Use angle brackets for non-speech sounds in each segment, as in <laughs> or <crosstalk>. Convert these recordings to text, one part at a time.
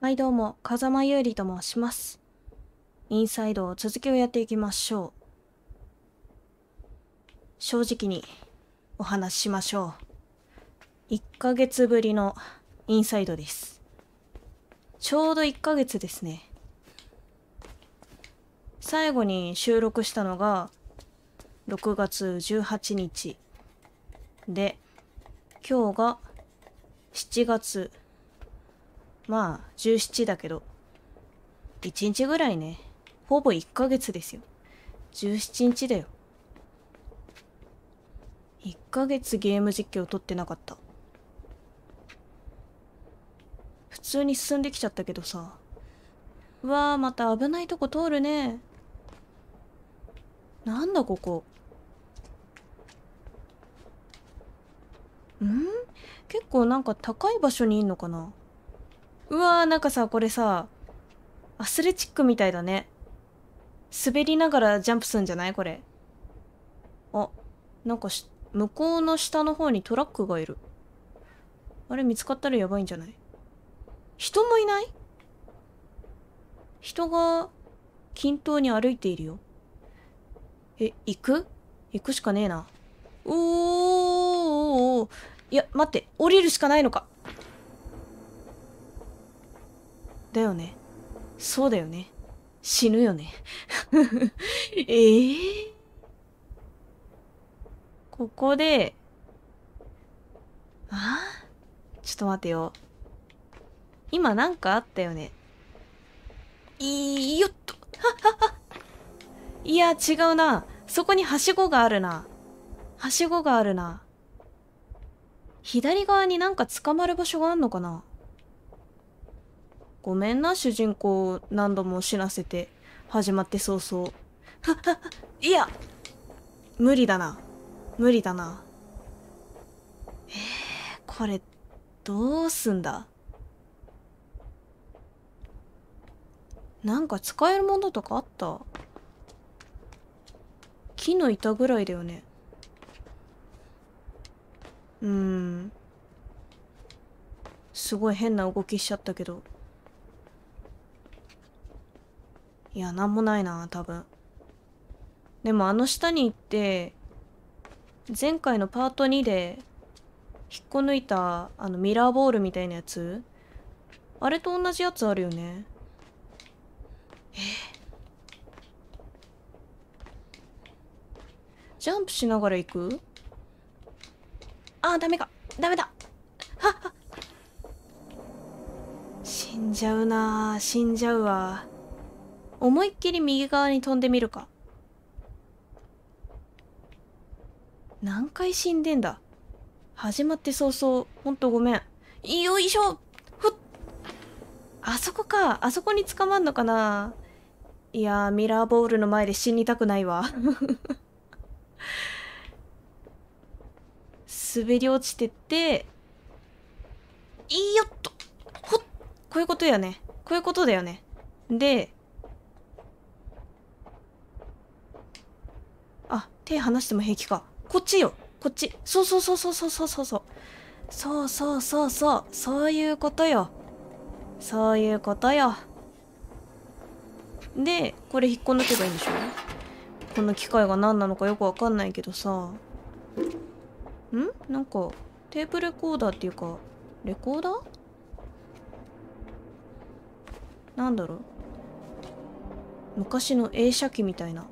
はいどうも、風間優里と申します。インサイド続きをやっていきましょう。正直にお話ししましょう。1ヶ月ぶりのインサイドです。ちょうど1ヶ月ですね。最後に収録したのが6月18日で、今日が7月まあ17だけど1日ぐらいねほぼ1ヶ月ですよ。17日だよ。1ヶ月ゲーム実況撮ってなかった。普通に進んできちゃったけどさ。わーまた危ないとこ通るね。なんだここ。ん？結構なんか高い場所にいんのかな。うわーなんかさこれさアスレチックみたいだね。滑りながらジャンプすんじゃない？これ。あなんかし向こうの下の方にトラックがいる。あれ見つかったらやばいんじゃない？人もいない？人が均等に歩いているよ。え行く？行くしかねえな。おーおーおーいや待って。降りるしかないのか。だよね。そうだよね。死ぬよね。<laughs> ええここであ？ちょっと待てよ。今なんかあったよね。いよっと。<laughs> いや違うな。そこにはしごがあるな。はしごがあるな。左側になんか捕まる場所があんのかな。ごめんな主人公何度も死なせて始まって早々。はっはっいや無理だな。無理だな。えー、これどうすんだ？なんか使えるものとかあった？木の板ぐらいだよね。うん。すごい変な動きしちゃったけど。いやなんもないな多分。でもあの下に行って前回のパート2で引っこ抜いたあのミラーボールみたいなやつ？あれと同じやつあるよね。え？ジャンプしながら行く？あーダメか。ダメだ。はっはっ。死んじゃうな死んじゃうわ。思いっきり右側に飛んでみるか。何回死んでんだ。始まって早々。ほんとごめん。よいしょ。ふっ。あそこか。あそこに捕まんのかな。いやーミラーボールの前で死にたくないわ。<laughs> 滑り落ちてって。いいよっと。ほっ。こういうことやね。こういうことだよね。であ手離しても平気か。こっちよ。こっち。そうそうそうそうそうそうそう。そうそうそうそう。そうそういうことよ。そういうことよ。でこれ引っこ抜けばいいんでしょ？この機械が何なのかよくわかんないけどさ。ん？なんかテープレコーダーっていうかレコーダー？なんだろう。昔の映写機みたいな。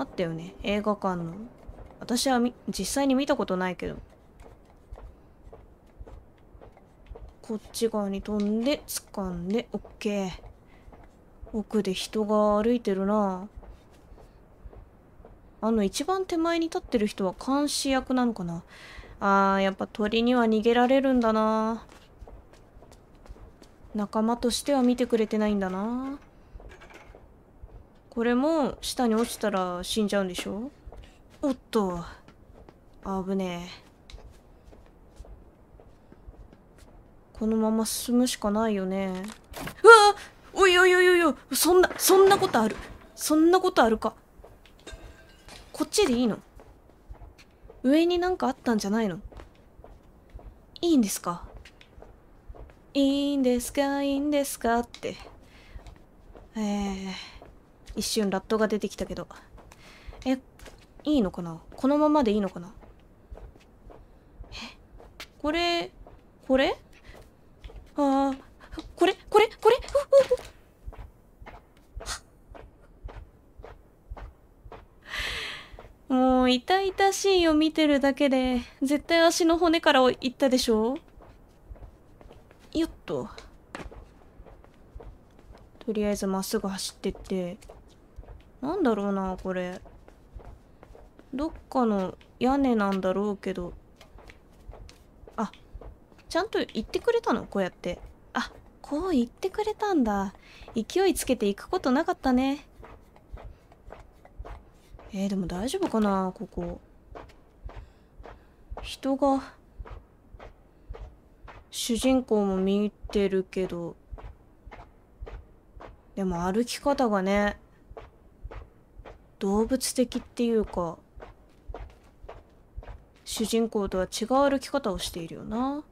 あったよね。映画館の。私は実際に見たことないけど。こっち側に飛んで掴んでオッケー。奥で人が歩いてるな。あの一番手前に立ってる人は監視役なのかな。あーやっぱ鳥には逃げられるんだな。仲間としては見てくれてないんだな。これも下に落ちたら死んじゃうんでしょ？おっと。危ねえ。このまま進むしかないよね。うわおいおいおいおいおい。そんなそんなことある。そんなことあるか。こっちでいいの？上になんかあったんじゃないの？いいんですか？いいんですか？いいんですか？って。えー、一瞬ラットが出てきたけど。えいいのかな？このままでいいのかな？え？これこれ？ああこれこれこれ？<laughs> もう痛々しいを見てるだけで。絶対足の骨からいったでしょ？よっと。とりあえずまっすぐ走ってって。なんだろうなこれ。どっかの屋根なんだろうけど。あちゃんと言ってくれたの？こうやって。あこう言ってくれたんだ。勢いつけていくことなかったね。えー、でも大丈夫かなここ。人が主人公も見てるけど。でも歩き方がね動物的っていうか主人公とは違う歩き方をしているよな。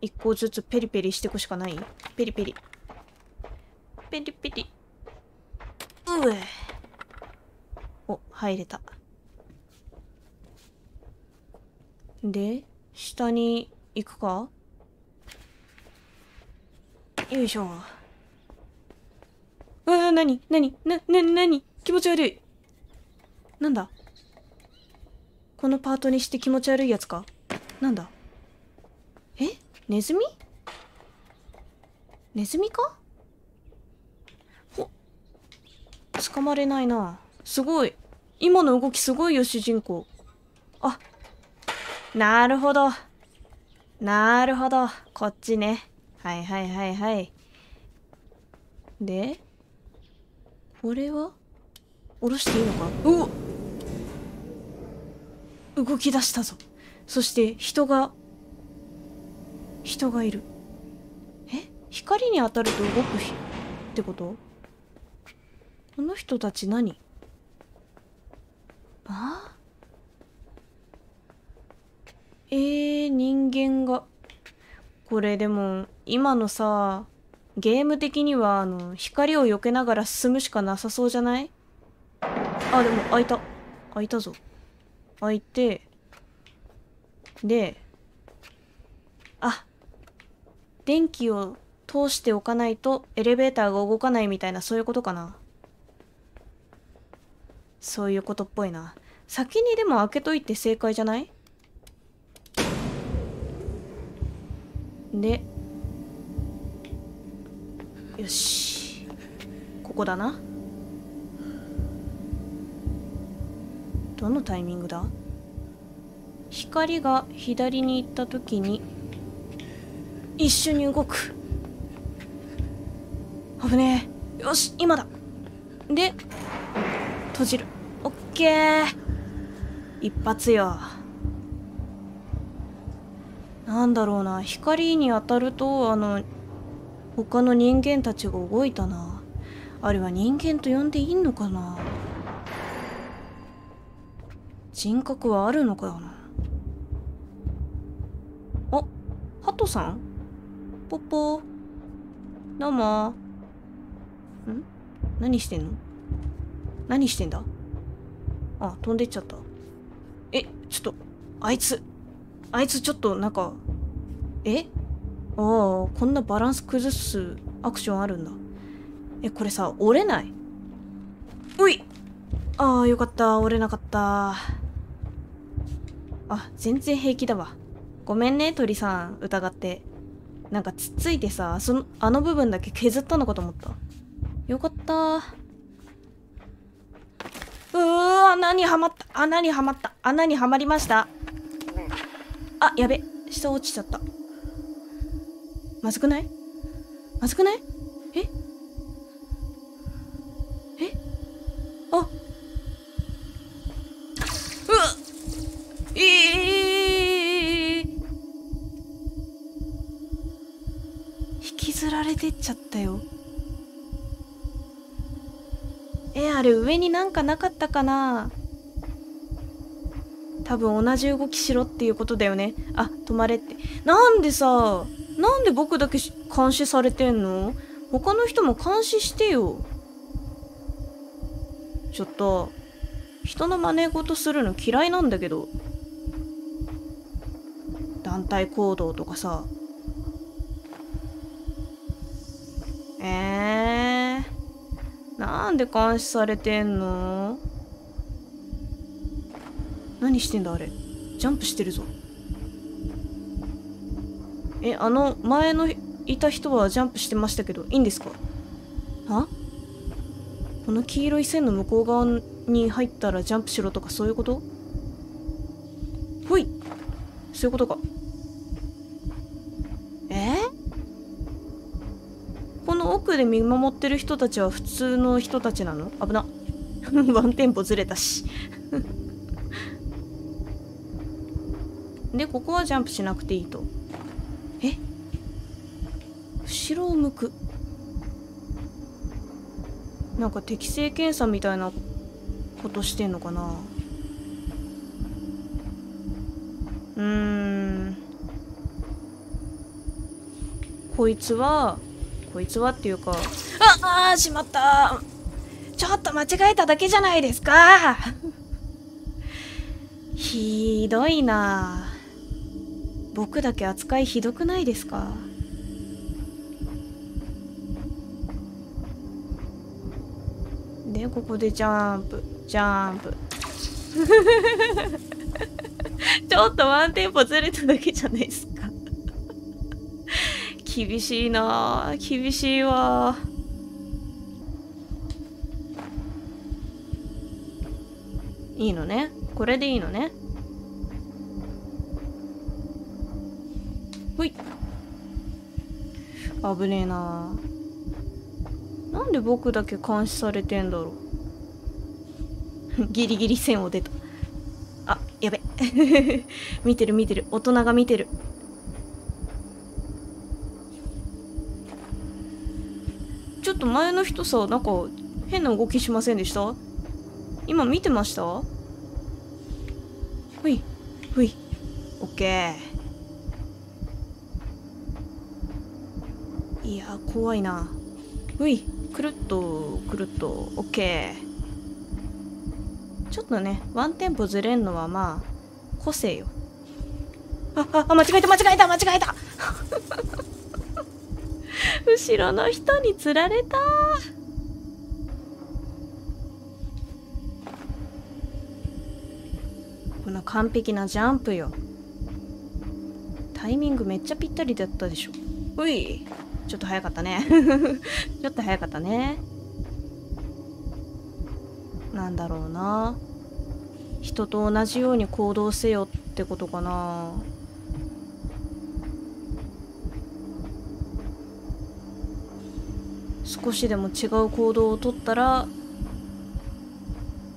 一個ずつペリペリしていくしかない。ペリペリ。ペリペリ。うえ。お入れた。で下に行くか？よいしょうわなになにな、な、なに気持ち悪い。なんだ？このパートにして気持ち悪いやつか？なんだ？え？ネズミ？ネズミか？捕まれないな。すごい。今の動きすごいよ主人公。あなるほど。なるほど。こっちね。はいはいはいはい。で？これは？下ろしていいのか？お動き出したぞ。そして人が人がいる。え？光に当たると動くってこと？この人たち何？あ？えー、人間が。これでも今のさゲーム的にはあの光を避けながら進むしかなさそうじゃない？あでも開いた。開いたぞ。開いてであ電気を通しておかないとエレベーターが動かないみたいなそういうことかな。そういうことっぽいな。先にでも開けといて正解じゃない？でよし。ここだな。どのタイミングだ？光が左に行った時に。一緒に動く。危ねえ。よし今だ。で閉じる。オッケー。一発よ。なんだろうな。光に当たるとあの他の人間たちが動いたな。あれは人間と呼んでいいのかな。人格はあるのかな。あハトさん？ポッポどうも。ん？何してんの？何してんだ？あ、飛んでっちゃった。え、ちょっと、あいつ、あいつちょっとなんか、え？ああ、こんなバランス崩すアクションあるんだ。え、これさ、折れない？ういああ、よかった。折れなかった。あ、全然平気だわ。ごめんね、鳥さん、疑って。なんかつっついてさ、その、あの部分だけ削ったのかと思った。よかった。うー穴にはまった穴にはまった穴にはまりましたあやべ下落ちちゃったまずくない？まずくない？え？え？あ。うわ。ええー、引きずられてっちゃったよ。えあれ上になんかなかったかな？多分同じ動きしろっていうことだよね。あ止まれって。なんでさ？なんで僕だけ監視されてんの？他の人も監視してよ。ちょっと人の真似事するの嫌いなんだけど。団体行動とかさ。えー、なんで監視されてんの？何してんだあれ？ジャンプしてるぞ。えあの前のいた人はジャンプしてましたけどいいんですか？は？この黄色い線の向こう側に入ったらジャンプしろとかそういうこと？ほい。そういうことか。え？この奥で見守ってる人たちは普通の人たちなの？危な。<laughs> ワンテンポずれたし。<laughs> でここはジャンプしなくていいと。え後ろを向く。なんか適正検査みたいなことしてんのかな。うーん。こいつはこいつはっていうか。ああしまった。ちょっと間違えただけじゃないですか。<laughs> ひどいな。僕だけ扱いひどくないですか？でここでジャンプジャンプ。<laughs> ちょっとワンテンポずれただけじゃないですか。<laughs> 厳しいな厳しいわいいのね。これでいいのね。ほい。危ねえななんで僕だけ監視されてんだろう。<laughs> ギリギリ線を出た。あやべ。<laughs> 見てる見てる。大人が見てる。ちょっと前の人さなんか変な動きしませんでした？今見てました？ほいほい。オッケー。いや怖いな。ほい。くるっとくるっとオッケーちょっとねワンテンポずれんのはまあ個性よ。あああ間違えた間違えた間違えた。<laughs> 後ろの人につられた。この完璧なジャンプよ。タイミングめっちゃぴったりだったでしょ。うい。ちょっと早かったね。<laughs> ちょっと早かったね。なんだろうな。人と同じように行動せよってことかな。少しでも違う行動をとったら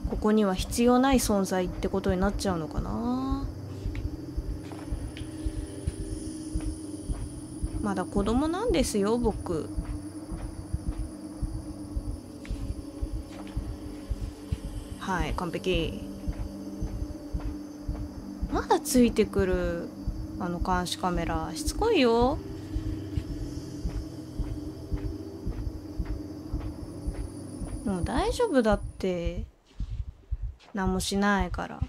ここには必要ない存在ってことになっちゃうのかな。まだ子供なんですよ僕。はい完璧。まだついてくるあの監視カメラ。しつこいよ。もう大丈夫だって。何もしないから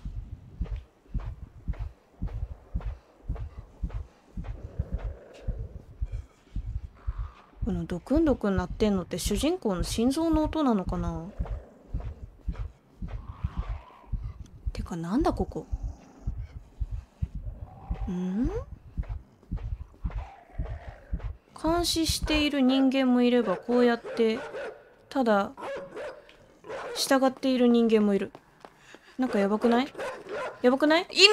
このドクンドクン鳴ってんのって主人公の心臓の音なのかな？てかなんだここ？ん？監視している人間もいればこうやってただ従っている人間もいる。なんかやばくない？やばくない？犬！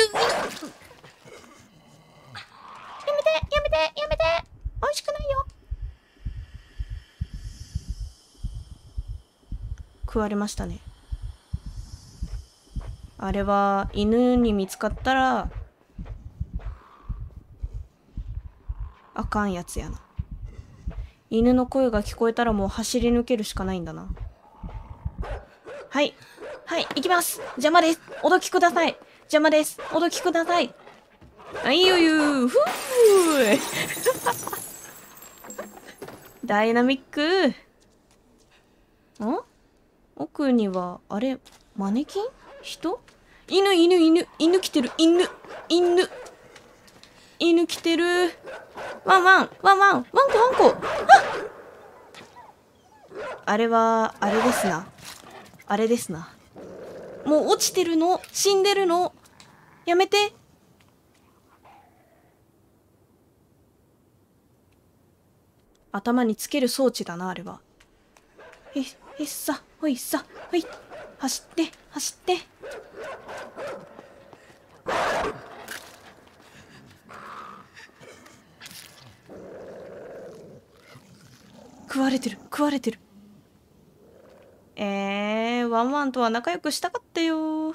食われましたね。あれは犬に見つかったらあかんやつやな。犬の声が聞こえたらもう走り抜けるしかないんだな。はい。はい行きます。邪魔です。おどきください。邪魔です。おどきください。あいいよゆふう <laughs> ダイナミック。ん？奥にはあれ？マネキン？人？犬犬犬犬来てる。犬犬。犬来てる。ワンワンワンワン。ワンコワンコ。ああれはあれですな。あれですな。もう落ちてるの？死んでるの？やめて。頭につける装置だなあれは。ええっさ。ほいさほい。走って走って。食われてる食われてる。えー、ワンワンとは仲良くしたかったよ。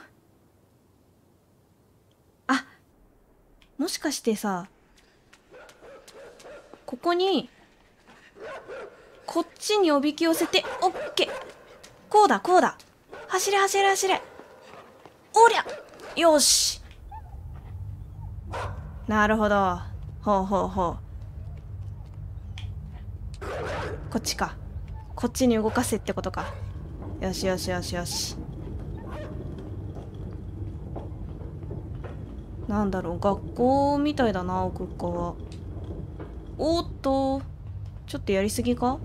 あもしかしてさここにこっちにおびき寄せてオッケー。こうだこうだ。走れ走れ走れ。おりゃ。よし。なるほど。ほうほうほう。こっちか。こっちに動かせってことか。よしよしよしよし。なんだろう。学校みたいだな奥側。おっと。ちょっとやりすぎか？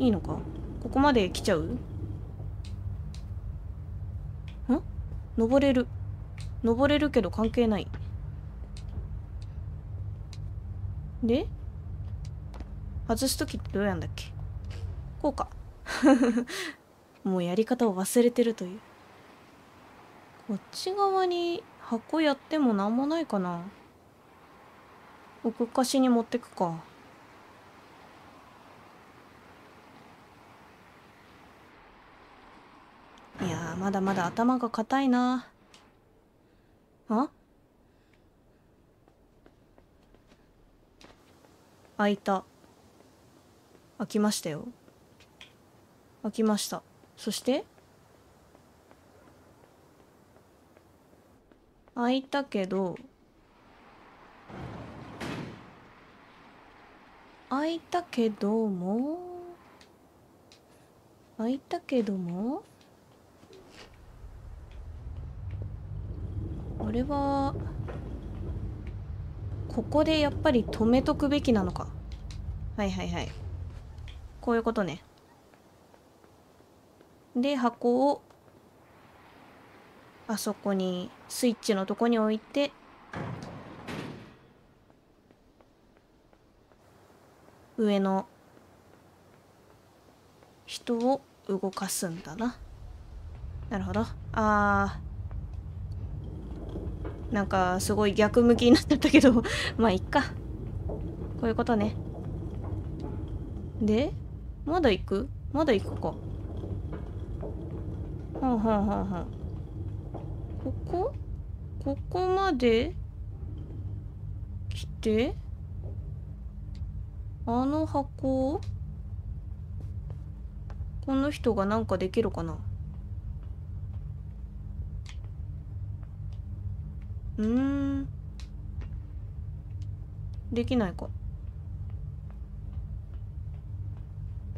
いいのか？ここまで来ちゃうん登れる。登れるけど関係ない。で外す時ってどうやんだっけ？こうか。<laughs> もうやり方を忘れてるという。こっち側に箱やってもなんもないかな。奥かしに持ってくかいやまだまだ頭が硬いな。あ？開いた。開きましたよ。開きました。そして？開いたけど開いたけども？開いたけども？あれはここでやっぱり止めとくべきなのか。はいはいはい。こういうことね。で箱をあそこにスイッチのとこに置いて上の人を動かすんだな。なるほど。ああなんかすごい逆向きになっちゃったけど <laughs> まあいっか。こういうことね。でまだ行く？まだ行くか。はんはんはんはん。ここ？ここまで？来て？あの箱この人がなんかできるかな？うん。できないか。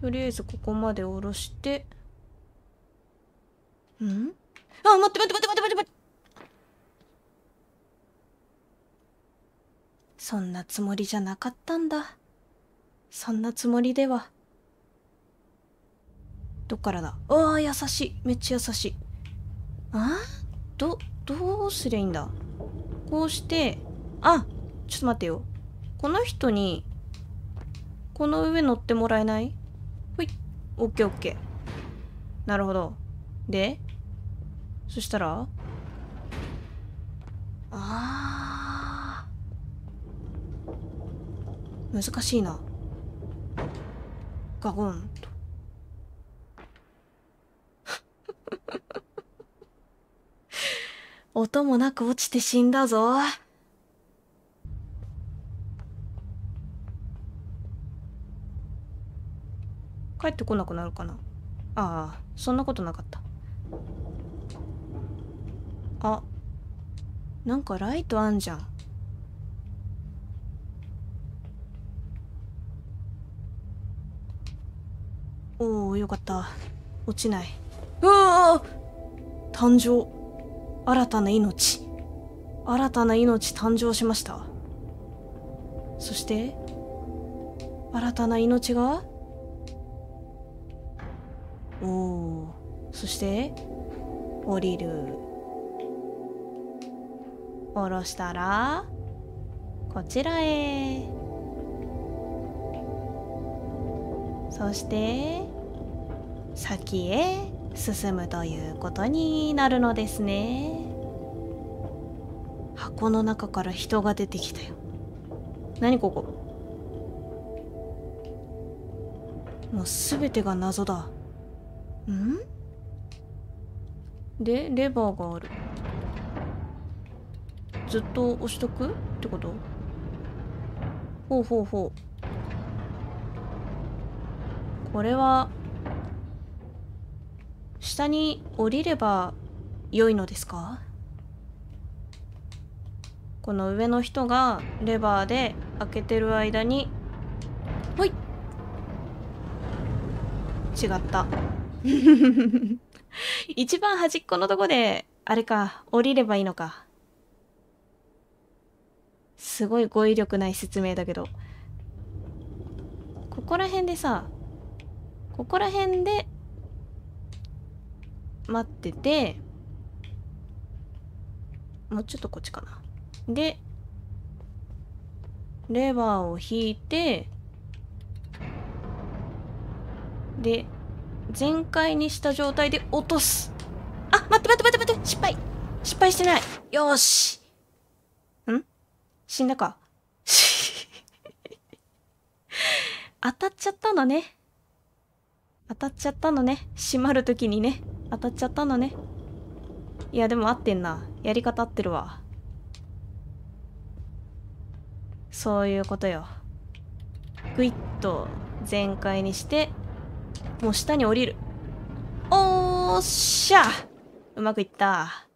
とりあえずここまで下ろして。うん？あ待って待って待って待って待って。待ってそんなつもりじゃなかったんだ。そんなつもりでは。どっからだ？ああ優しい。めっちゃ優しい。あどどうすりゃいいんだ？こうしてあちょっと待ってよ。この人にこの上乗ってもらえない？ほい。オッケーオッケー。なるほど。でそしたらあー。難しいな。ガゴンと音もなく落ちて死んだぞ。帰ってこなくなるかな。ああ、そんなことなかった。あ、なんかライトあんじゃん。おおよかった。落ちない。うわ誕生。新たな命。新たな命誕生しました。そして新たな命が？おおそして降りる。下ろしたらこちらへ。そして先へ。進むということになるのですね。箱の中から人が出てきたよ。何ここ？もう全てが謎だ。ん？でレバーがある。ずっと押しとくってこと？ほうほうほう。これは下に降りれば良いのですか？この上の人がレバーで開けてる間にほい。違った。<laughs> 一番端っこのとこであれか降りればいいのか。すごい語彙力ない説明だけど。ここら辺でさここら辺で待っててもうちょっとこっちかな。でレバーを引いてで全開にした状態で落とす。あ待って待って待って待って失敗。失敗してない。よし。ん？死んだか。<laughs> 当たっちゃったのね。当たっちゃったのね。閉まる時にね。当たっちゃったのね。いやでも合ってんな。やり方合ってるわ。そういうことよ。グイッと全開にしてもう下に降りる。おーっしゃ。うまくいった。